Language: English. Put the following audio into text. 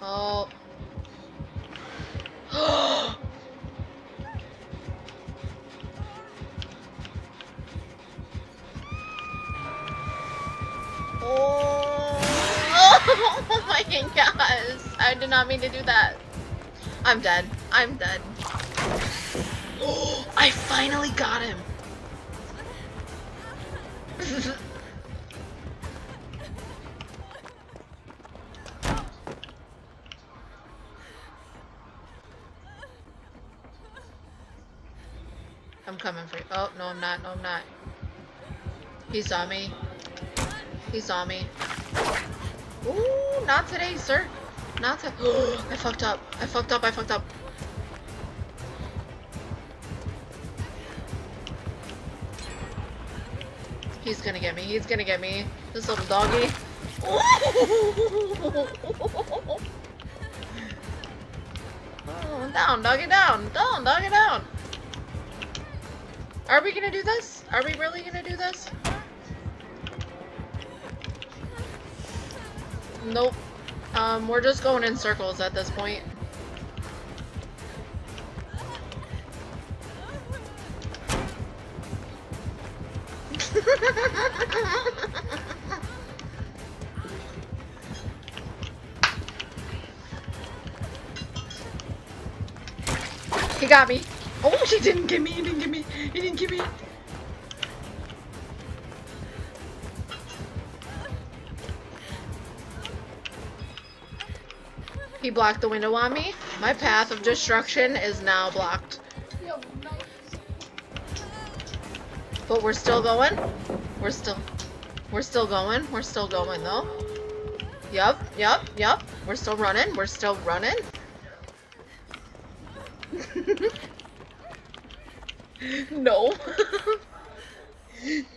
Oh. oh. my gosh. I did not mean to do that. I'm dead. I'm dead. Oh, I finally got him. I'm coming for you. Oh, no, I'm not. No, I'm not. He saw me. He saw me. Ooh, not today, sir. Not today. I fucked up. I fucked up. I fucked up. He's gonna get me. He's gonna get me. This little doggy. Oh, down, doggy, down. Down, doggy, down. Are we gonna do this? Are we really gonna do this? Nope. Um, we're just going in circles at this point. he got me. Oh, he didn't get me. He didn't get me. He didn't get me. He blocked the window on me. My path of destruction is now blocked. But we're still going. We're still we're still going. We're still going though. Yup, yup, yup. We're still running. We're still running. no.